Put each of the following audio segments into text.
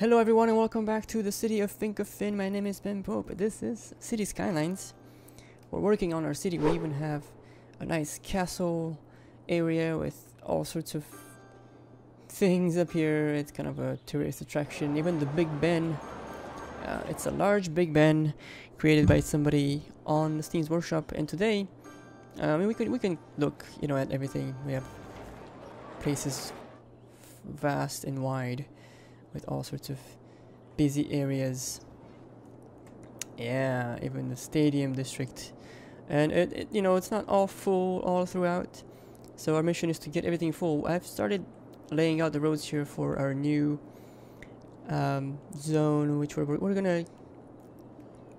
Hello everyone and welcome back to the city of Vinkeveen. My name is Ben Pope. This is City Skylines. We're working on our city. We even have a nice castle area with all sorts of things up here. It's kind of a tourist attraction. Even the Big Ben. Uh, it's a large Big Ben created by somebody on the Steam's Workshop. And today, uh, I mean, we can we can look, you know, at everything. We have places vast and wide with all sorts of busy areas. Yeah, even the stadium district. And it, it, you know, it's not all full all throughout. So our mission is to get everything full. I've started laying out the roads here for our new um, zone, which we're, we're gonna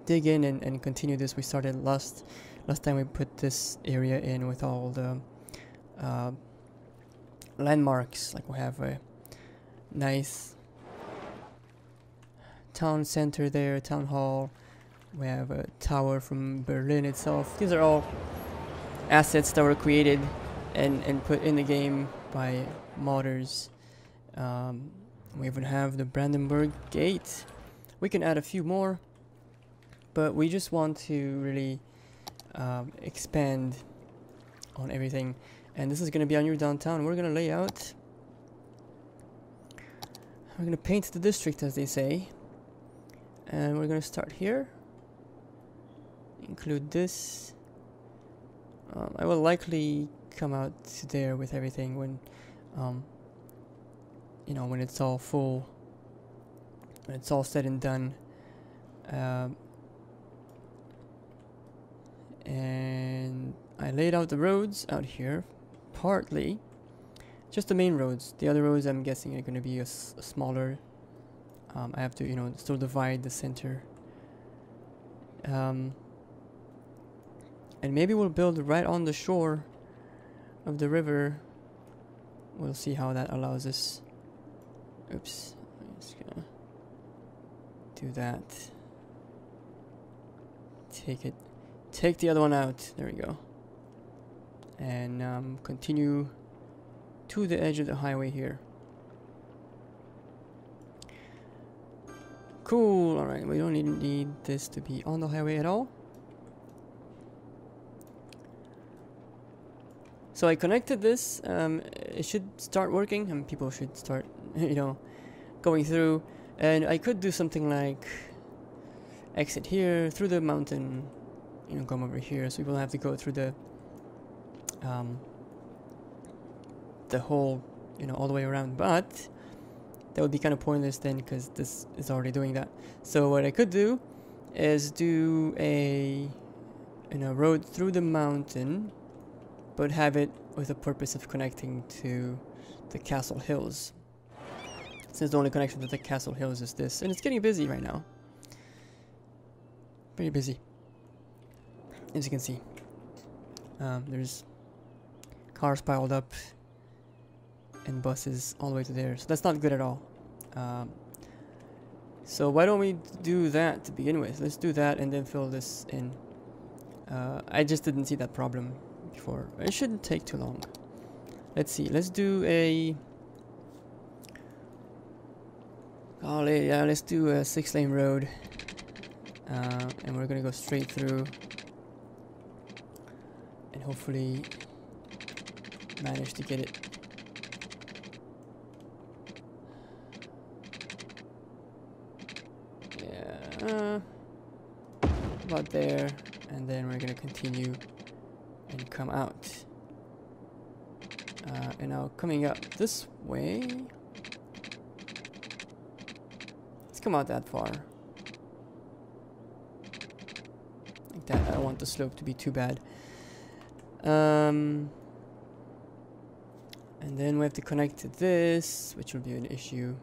dig in and, and continue this. We started last last time we put this area in with all the uh, landmarks. Like we have a nice town center there, town hall. We have a tower from Berlin itself. These are all assets that were created and, and put in the game by modders. Um, we even have the Brandenburg Gate. We can add a few more, but we just want to really um, expand on everything. And this is going to be our new downtown. We're going to lay out. We're going to paint the district, as they say and we're gonna start here. Include this. Um, I will likely come out there with everything when um, you know when it's all full when it's all said and done. Um, and I laid out the roads out here partly just the main roads. The other roads I'm guessing are going to be a smaller um, I have to you know still divide the center. Um, and maybe we'll build right on the shore of the river. We'll see how that allows us. Oops I'm just gonna do that. Take it take the other one out. There we go. And um, continue to the edge of the highway here Cool, alright, we don't need, need this to be on the highway at all. So I connected this, um, it should start working, and people should start, you know, going through. And I could do something like exit here, through the mountain, you know, come over here, so people have to go through the, um, the whole, you know, all the way around. But that would be kind of pointless then because this is already doing that. So what I could do is do a you know road through the mountain but have it with the purpose of connecting to the castle hills. Since the only connection to the castle hills is this and it's getting busy right now. Very busy. As you can see. Um, there's cars piled up and buses all the way to there. So that's not good at all. Um, so why don't we do that to begin with? Let's do that and then fill this in. Uh, I just didn't see that problem before. It shouldn't take too long. Let's see. Let's do a... Oh, yeah, let's do a six-lane road. Uh, and we're gonna go straight through. And hopefully manage to get it uh, about there and then we're gonna continue and come out. Uh, and now coming up this way. Let's come out that far. Like that I don't want the slope to be too bad. Um, and then we have to connect to this which will be an issue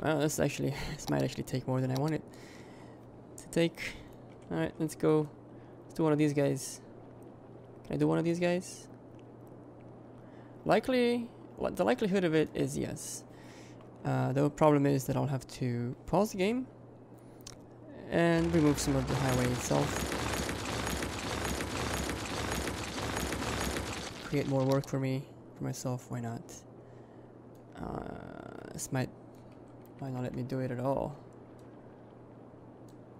well, this actually, this might actually take more than I wanted to take. Alright, let's go. Let's do one of these guys. Can I do one of these guys? Likely, what the likelihood of it is yes. Uh, the problem is that I'll have to pause the game and remove some of the highway itself. Create more work for me, for myself, why not? Uh, this might Why not let me do it at all?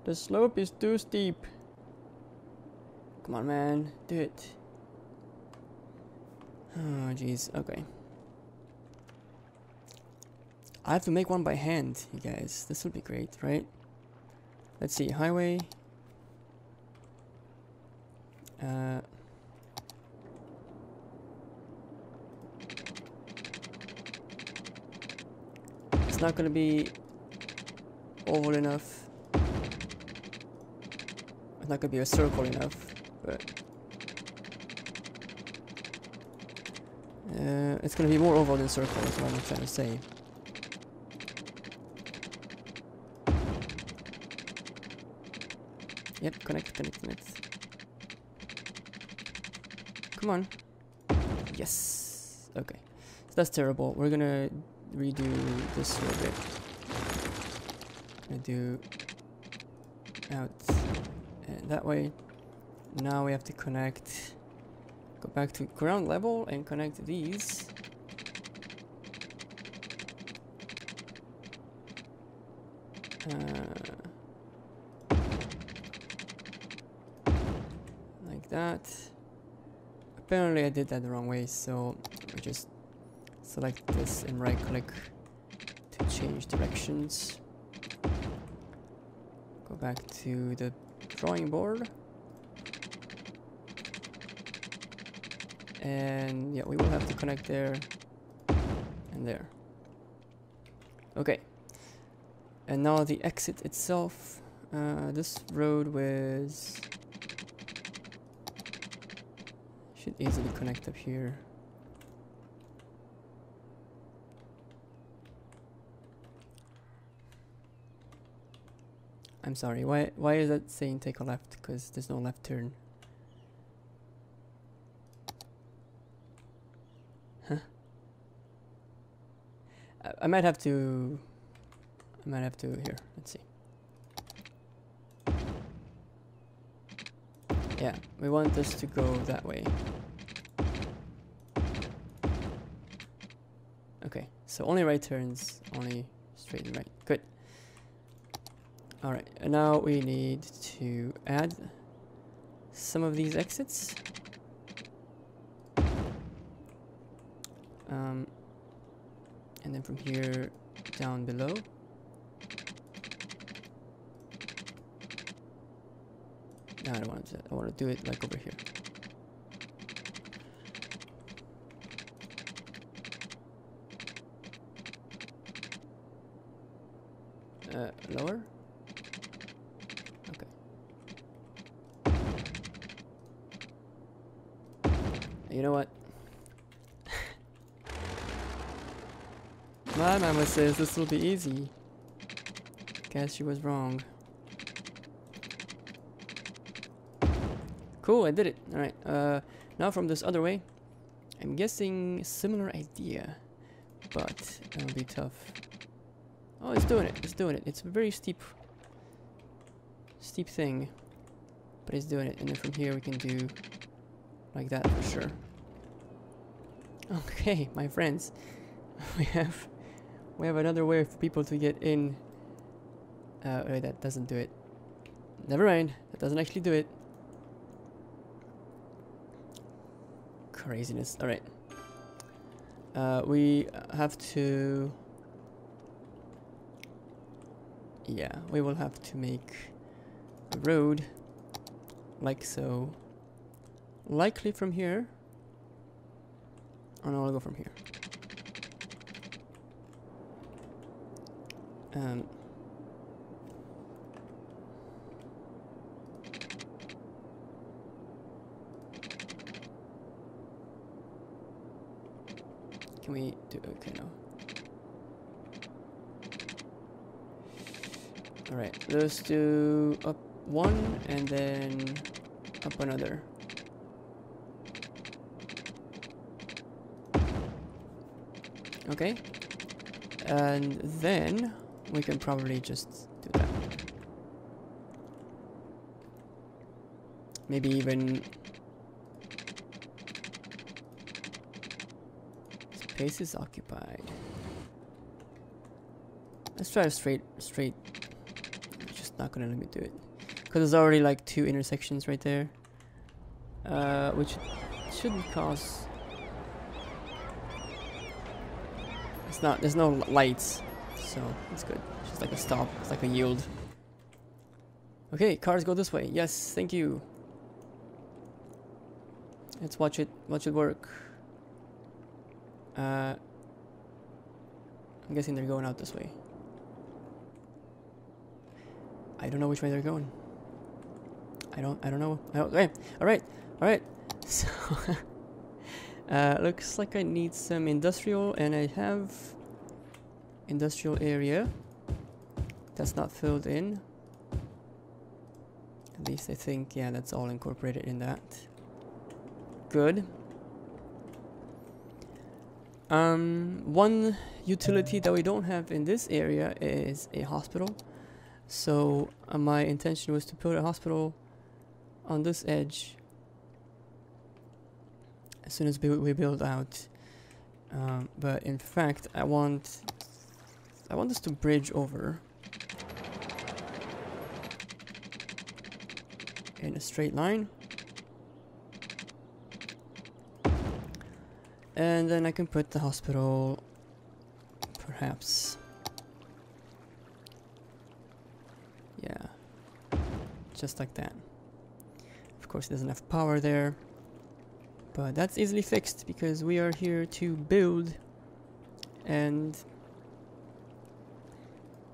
The slope is too steep. Come on, man. Do it. Oh, jeez. Okay. I have to make one by hand, you guys. This would be great, right? Let's see. Highway. Uh, not to be oval enough. It's not to be a circle enough, but uh, it's to be more oval than circle is what I'm trying to say. Yep, connect, connect, connect. Come on. Yes. Okay. So that's terrible. We're gonna redo this a little bit. Gonna do out and that way. Now we have to connect. Go back to ground level and connect these. Uh, like that apparently I did that the wrong way so we just select this and right click to change directions. Go back to the drawing board. And yeah we will have to connect there and there. Okay. And now the exit itself. Uh, this road was should easily connect up here. I'm sorry, why why is that saying take a left? Because there's no left turn. Huh? I, I might have to... I might have to... Here, let's see. Yeah, we want this to go that way. Okay, so only right turns, only straight and right. Good. Alright, and now we need to add some of these exits. Um, and then from here down below. No, I don't want to. I want to do it like over here. Uh, lower? Okay. You know what? My mama says this will be easy. Guess she was wrong. Cool, I did it. Alright, uh, now from this other way. I'm guessing similar idea, but it'll be tough. Oh, it's doing it, it's doing it. It's a very steep, steep thing, but it's doing it. And then from here we can do like that for sure. Okay, my friends, we have we have another way for people to get in. Uh, wait, that doesn't do it. Never mind, that doesn't actually do it. craziness. Alright. Uh, we have to... Yeah, we will have to make a road like so. Likely from here. Oh no, I'll go from here. Um, Can we do, okay, no. Alright, let's do up one and then up another. Okay, and then we can probably just do that. Maybe even Space is occupied. Let's try straight, straight. It's just not gonna let me do it. Because there's already like two intersections right there. Uh, which shouldn't cause... It's not, there's no lights. So, it's good. It's just like a stop. It's like a yield. Okay, cars go this way. Yes, thank you. Let's watch it, watch it work. Uh, I'm guessing they're going out this way. I don't know which way they're going. I don't. I don't know. I don't, okay. All right. All right. So, uh, looks like I need some industrial, and I have industrial area that's not filled in. At least I think, yeah, that's all incorporated in that. Good. Um, one utility that we don't have in this area is a hospital. So uh, my intention was to put a hospital on this edge as soon as we, build out. Um, but in fact, I want I want this to bridge over in a straight line. And then I can put the hospital perhaps yeah just like that of course there's doesn't power there but uh, that's easily fixed because we are here to build and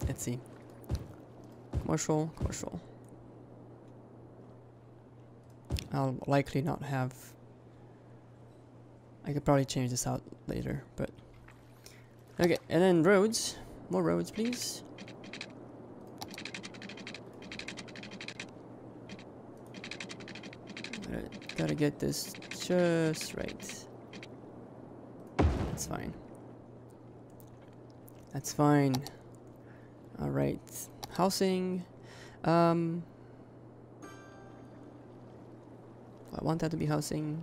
let's see commercial commercial I'll likely not have I could probably change this out later, but... Okay, and then roads. More roads, please. Gotta, gotta get this just right. That's fine. That's fine. Alright. Housing. Um... I want that to be housing.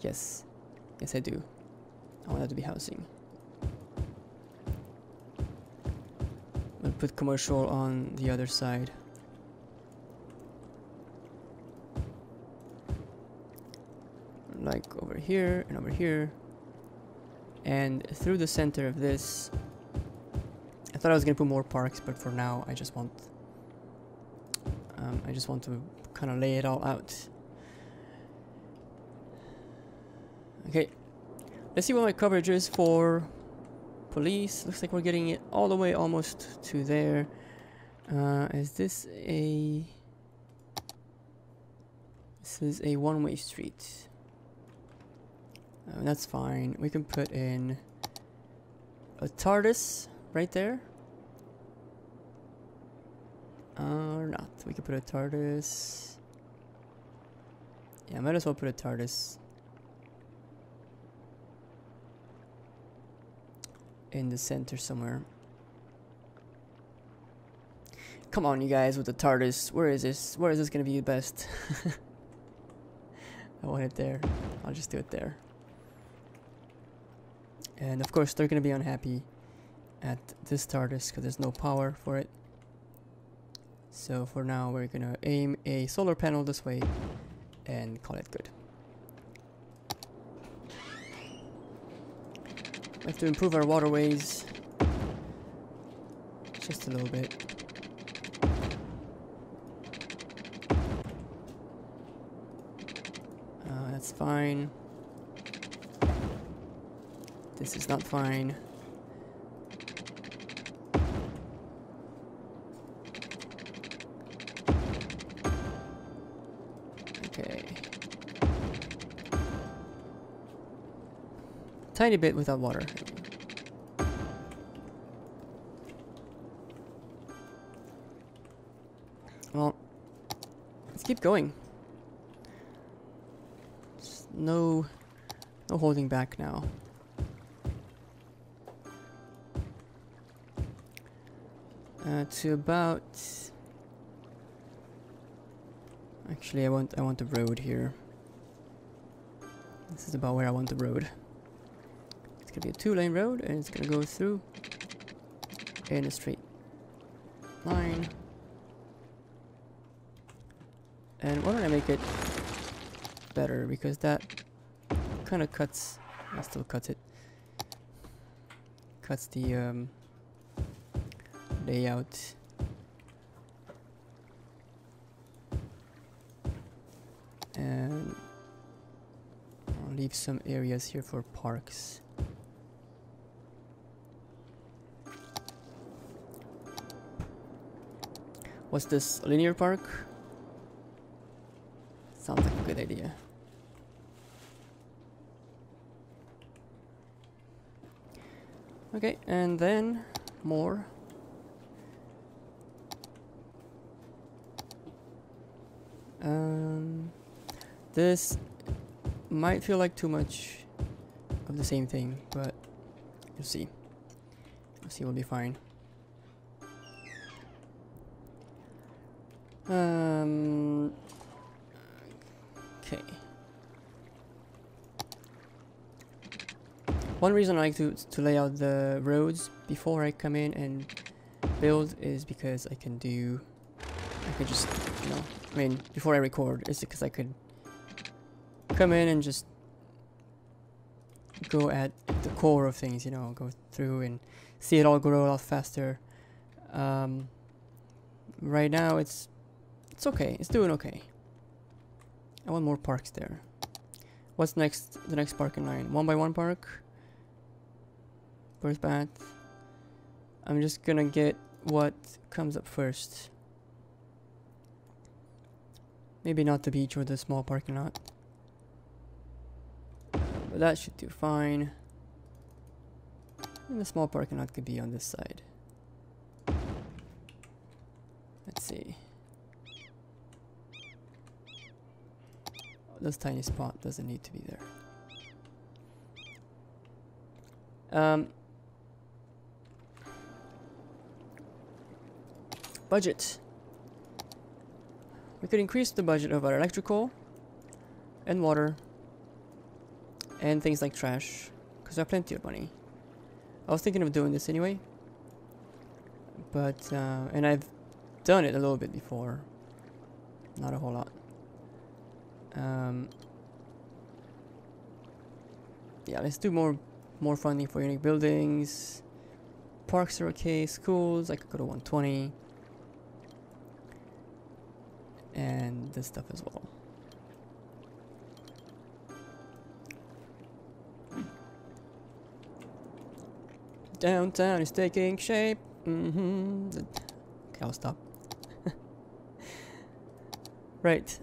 Yes. Yes, I do. I want that to be housing. We'll put commercial on the other side. Here and over here. And through the center of this, I thought I was gonna put more parks, but for now I just want, um, I just want to kind of lay it all out. Okay, let's see what my coverage is for police. Looks like we're getting it all the way almost to there. Uh, is this a... This is a one-way street. Uh, that's fine. We can put in a TARDIS right there. Uh, or not. We could put a TARDIS. Yeah, might as well put a TARDIS in the center somewhere. Come on, you guys, with the TARDIS. Where is this? Where is this gonna be the best? I want it there. I'll just do it there. And of course, they're gonna be unhappy at this TARDIS because there's no power for it. So for now, we're gonna aim a solar panel this way and call it good. We have to improve our waterways. Just a little bit. Uh, that's fine. This is not fine. Okay. Tiny bit without water. Well, let's keep going. no, no holding back now. Uh, to about. Actually, I want I want the road here. This is about where I want the road it's gonna be a two lane road and it's gonna go through in a straight line. And why don't I make it better because that kind of cuts, I still cuts it, cuts the um, layout. And I'll leave some areas here for parks. What's this? Linear park? Sounds like a good idea. Okay, and then more. Um, this might feel like too much of the same thing, but you'll see. You'll see, we'll be fine. Um, okay. One reason I like to, to lay out the roads before I come in and build is because I can do, I can just, you know, I mean, before I record, it's because I could come in and just go at the core of things, you know, go through and see it all grow a lot faster. Um, right now, it's it's okay. It's doing okay. I want more parks there. What's next? The next park in line. One by one park. Birth bath. I'm just gonna get what comes up first. Maybe not the beach or the small parking lot. But that should do fine. And the small parking lot could be on this side. Let's see. Oh, this tiny spot doesn't need to be there. Um, budget. We could increase the budget of our electrical and water and things like trash because we have plenty of money. I was thinking of doing this anyway, but uh, and I've done it a little bit before, not a whole lot. Um, yeah, let's do more more funding for unique buildings. Parks are okay. Schools, I could go to 120 this stuff as well. Downtown is taking shape. Mm-hmm. Okay, I'll stop. right.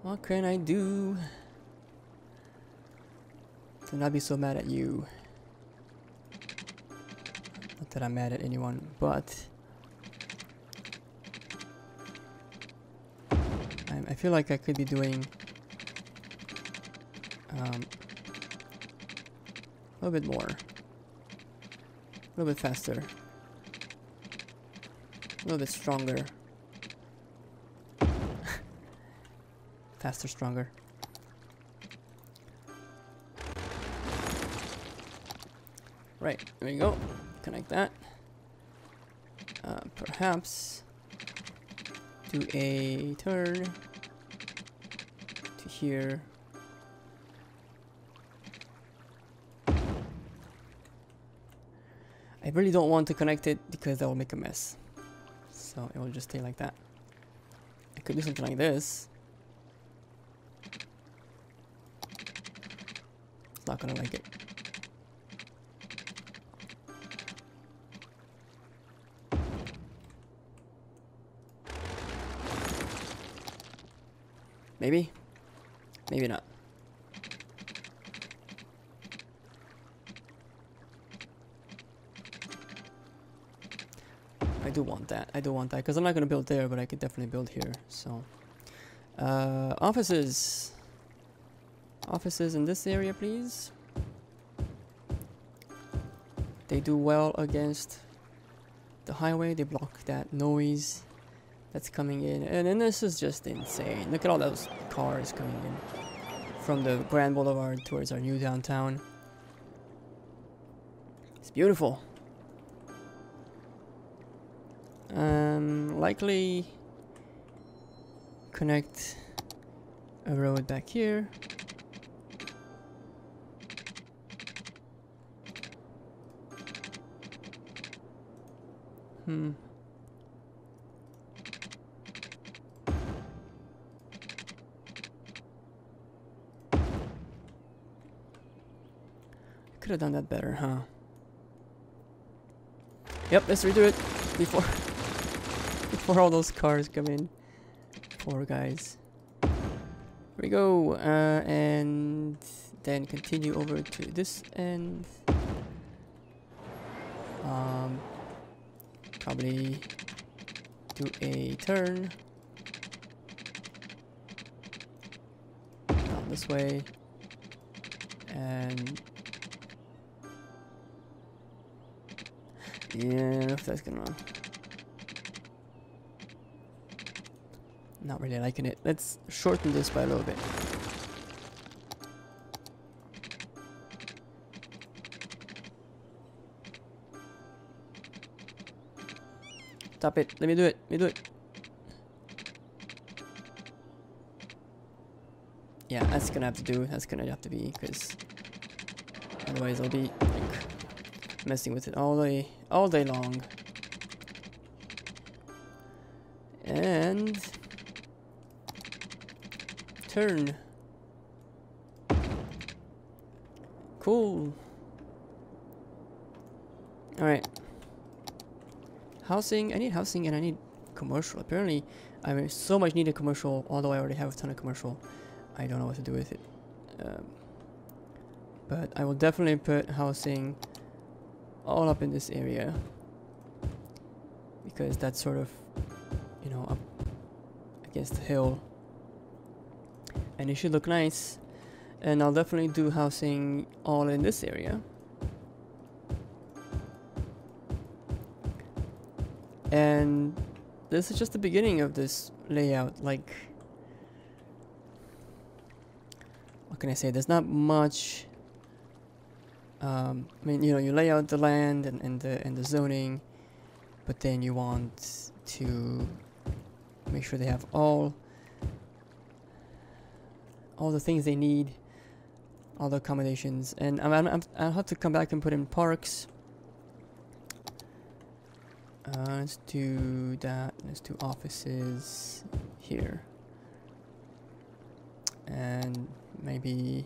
What can I do to not be so mad at you? Not that I'm mad at anyone, but I, feel like I could be doing um, a little bit more, a little bit faster, a little bit stronger, faster, stronger. Right, there we go. Connect that. Uh, perhaps do a turn here. I really don't want to connect it because that will make a mess. So it will just stay like that. I could do something like this. It's not gonna like it. Maybe? Maybe not. I do want that. I do want that because I'm not going to build there, but I could definitely build here. So, uh, offices. Offices in this area, please. They do well against the highway. They block that noise that's coming in. And then this is just insane. Look at all those cars coming in from the Grand Boulevard towards our new downtown. It's beautiful. Um, likely connect a road back here. Hmm. Could have done that better, huh? Yep, let's redo it before before all those cars come in. Poor guys. Here we go, uh, and then continue over to this end. Um, probably do a turn down this way and yeah if that's gonna not really liking it let's shorten this by a little bit Stop it. Let me do it. Let me do it. Yeah, that's gonna have to do. That's gonna have to be, because otherwise I'll be like messing with it all day, all day long. And turn. Cool. All right. Housing, I need housing and I need commercial. Apparently, I so much needed commercial, although I already have a ton of commercial. I don't know what to do with it. Um, but I will definitely put housing all up in this area. Because that's sort of, you know, up against the hill. And it should look nice. And I'll definitely do housing all in this area. And this is just the beginning of this layout. Like, what can I say? There's not much. Um, I mean, you know, you lay out the land and, and the and the zoning, but then you want to make sure they have all all the things they need, all the accommodations, and I'm, I'm, I'll have to come back and put in parks uh, let's do that. Let's do offices here. And maybe...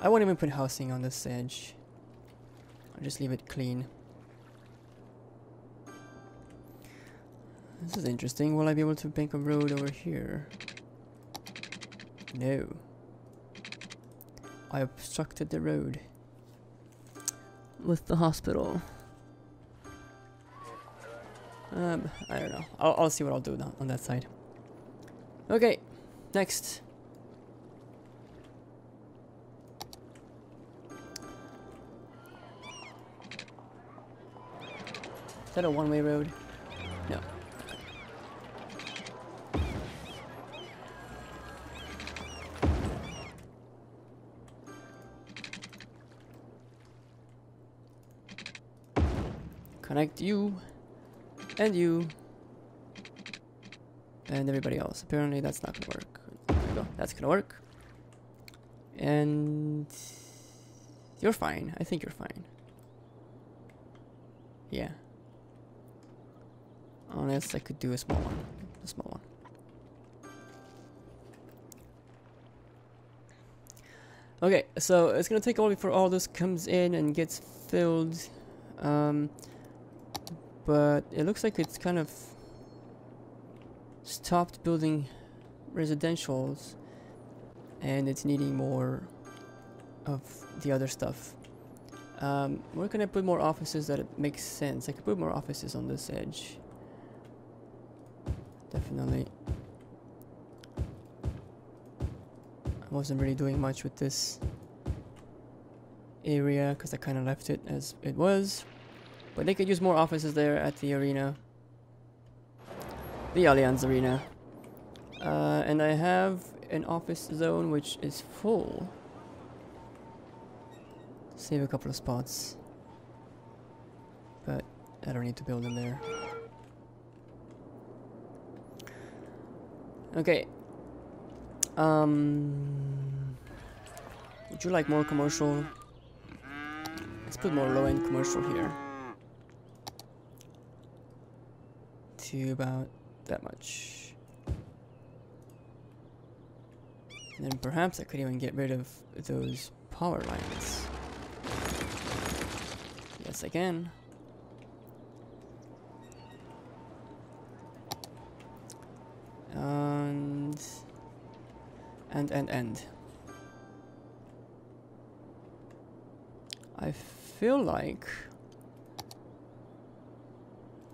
I won't even put housing on this edge. I'll just leave it clean. This is interesting. Will I be able to make a road over here? No. I obstructed the road. With the hospital. Um, I don't know. I'll, I'll see what I'll do on that side. Okay, next. Is that a one-way road? No. Connect you and you. And everybody else. Apparently that's not gonna work. There we go. That's gonna work. And you're fine. I think you're fine. Yeah. Unless I could do a small one. A small one. Okay, so it's gonna take a while before all this comes in and gets filled. Um, but it looks like it's kind of stopped building residentials and it's needing more of the other stuff. Um, where can I put more offices that it makes sense? I could put more offices on this edge. I wasn't really doing much with this area because I kind of left it as it was. But they could use more offices there at the arena. The Allianz Arena. Uh, and I have an office zone which is full. Save a couple of spots. but I don't need to build them there. Okay. Um, would you like more commercial? Let's put more low-end commercial here. To about that much. And then perhaps I could even get rid of those power lines. Yes, I can. And... And, and, and. I feel like...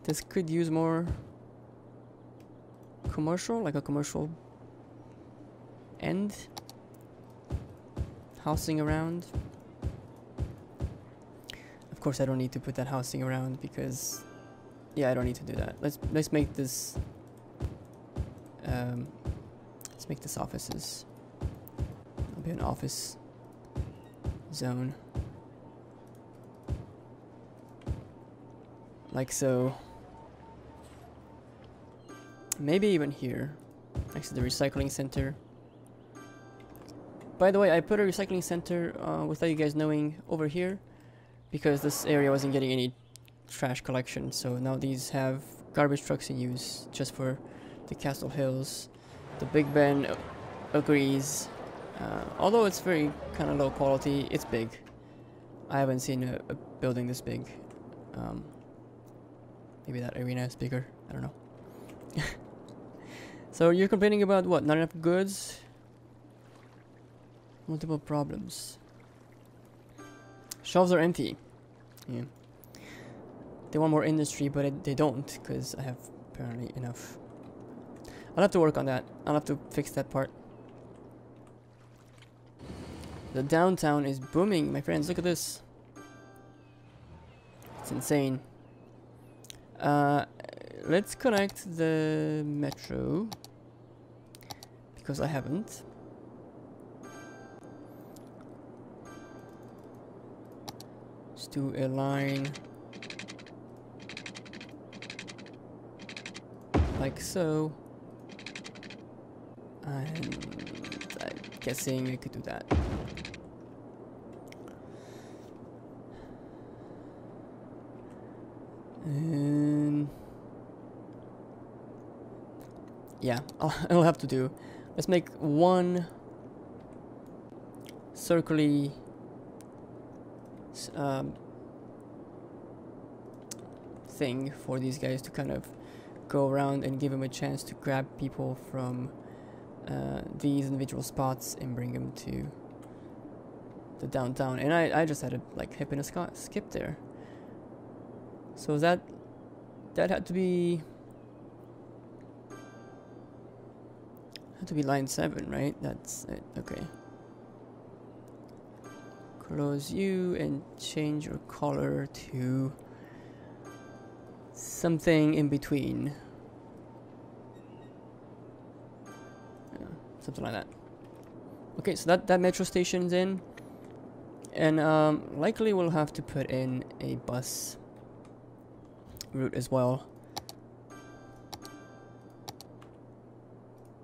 This could use more commercial, like a commercial end housing around. Of course, I don't need to put that housing around because, yeah, I don't need to do that. Let's let's make this. Um, let's make this offices. It'll be an office zone, like so. Maybe even here, next to the recycling center. By the way, I put a recycling center uh, without you guys knowing over here because this area wasn't getting any trash collection. So now these have garbage trucks in use just for the Castle Hills. The Big Ben agrees. Uh, although it's very kind of low quality, it's big. I haven't seen a, a building this big. Um, maybe that arena is bigger. I don't know. so you're complaining about what? Not enough goods? Multiple problems. Shelves are empty. Yeah. They want more industry, but it, they don't, because I have apparently enough. I'll have to work on that. I'll have to fix that part. The downtown is booming, my friends. Look at this. It's insane. Uh, let's connect the metro. Because I haven't. Let's do a line like so and I'm guessing I could do that. And yeah I'll, I'll have to do let's make one circly um, thing for these guys to kind of go around and give them a chance to grab people from uh, these individual spots and bring them to the downtown. And I, I just had a like hip and a skip there. So that that had to be had to be line seven, right? That's it. Okay close you and change your color to something in between. Something like that. Okay, so that, that metro station's in. And um, likely we'll have to put in a bus route as well.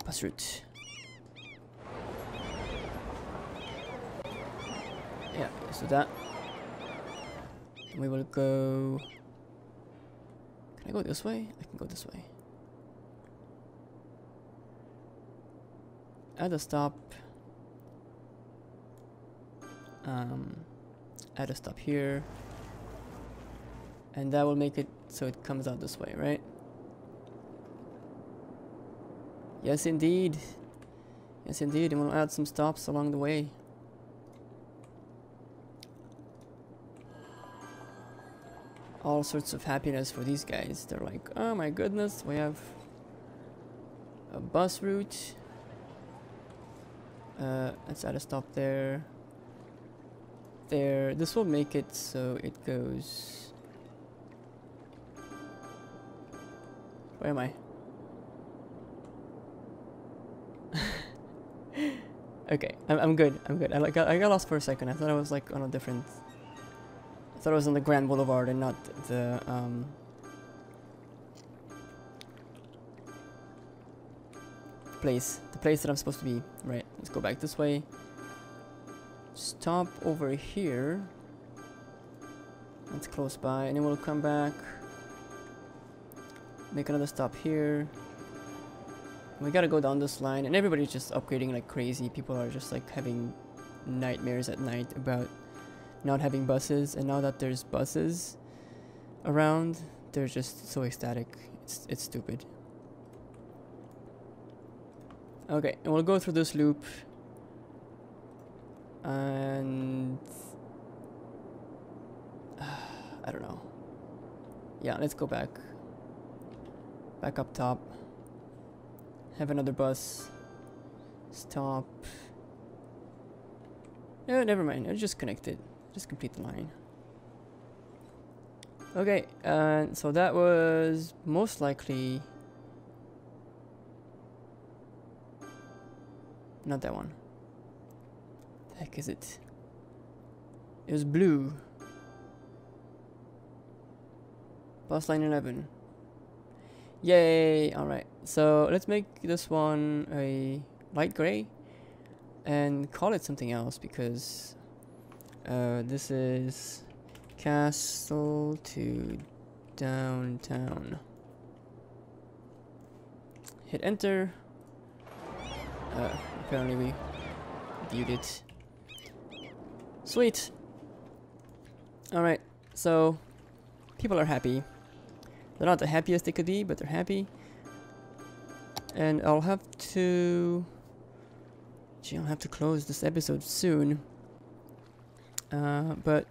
Bus route. Yeah, so that. We will go... Can I go this way? I can go this way. Add a stop. Um, add a stop here. And that will make it so it comes out this way, right? Yes, indeed. Yes, indeed. And we'll add some stops along the way. all sorts of happiness for these guys. They're like, oh my goodness, we have a bus route. Uh, let's add a stop there. There. This will make it so it goes. Where am I? okay, I'm, I'm good. I'm good. I, like, I got lost for a second. I thought I was like on a different I thought I was on the Grand Boulevard and not the um, place. The place that I'm supposed to be. Right, let's go back this way. Stop over here. That's close by, and then we'll come back. Make another stop here. We gotta go down this line, and everybody's just upgrading like crazy. People are just like having nightmares at night about not having buses, and now that there's buses around, they're just so ecstatic. It's it's stupid. Okay, and we'll go through this loop, and I don't know. Yeah, let's go back. Back up top. Have another bus. Stop. No, never mind. I'll just connect it. Just complete the line. Okay, and so that was most likely... Not that one. The heck is it? It was blue. Bus line 11. Yay! Alright, so let's make this one a light gray and call it something else because uh, this is castle to downtown. Hit enter. Uh, apparently we viewed it. Sweet! Alright, so people are happy. They're not the happiest they could be, but they're happy. And I'll have to... Gee, I'll have to close this episode soon. Uh, but...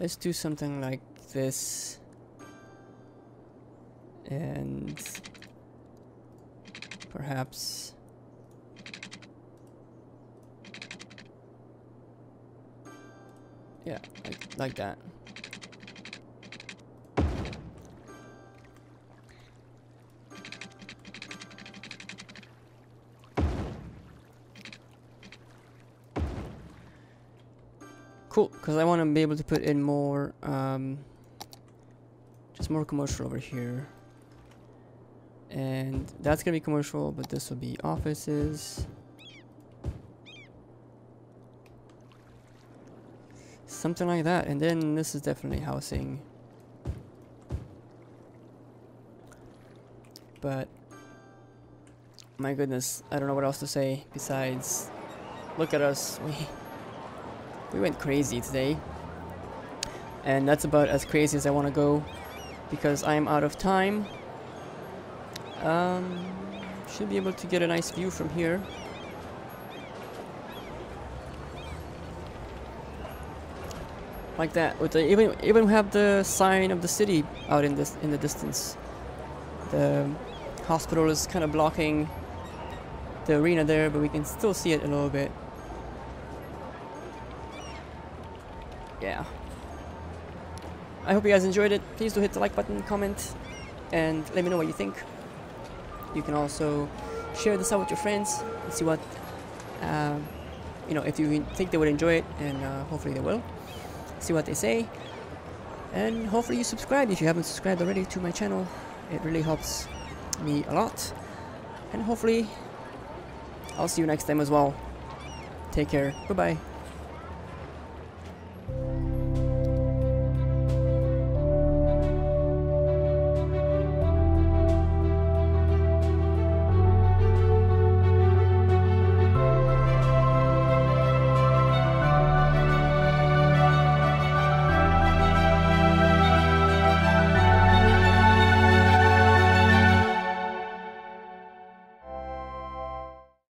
Let's do something like this. And... Perhaps... Yeah, like, like that. Cool, because I want to be able to put in more, um, just more commercial over here. And that's going to be commercial, but this will be offices. Something like that. And then this is definitely housing. But, my goodness, I don't know what else to say besides, look at us. We we went crazy today. And that's about as crazy as I want to go because I'm out of time. Um, should be able to get a nice view from here. Like that. With the, even even have the sign of the city out in this in the distance. The hospital is kind of blocking the arena there, but we can still see it a little bit. yeah. I hope you guys enjoyed it. Please do hit the like button, comment, and let me know what you think. You can also share this out with your friends and see what, uh, you know, if you think they would enjoy it, and uh, hopefully they will. See what they say. And hopefully you subscribe if you haven't subscribed already to my channel. It really helps me a lot. And hopefully I'll see you next time as well. Take care. Bye-bye.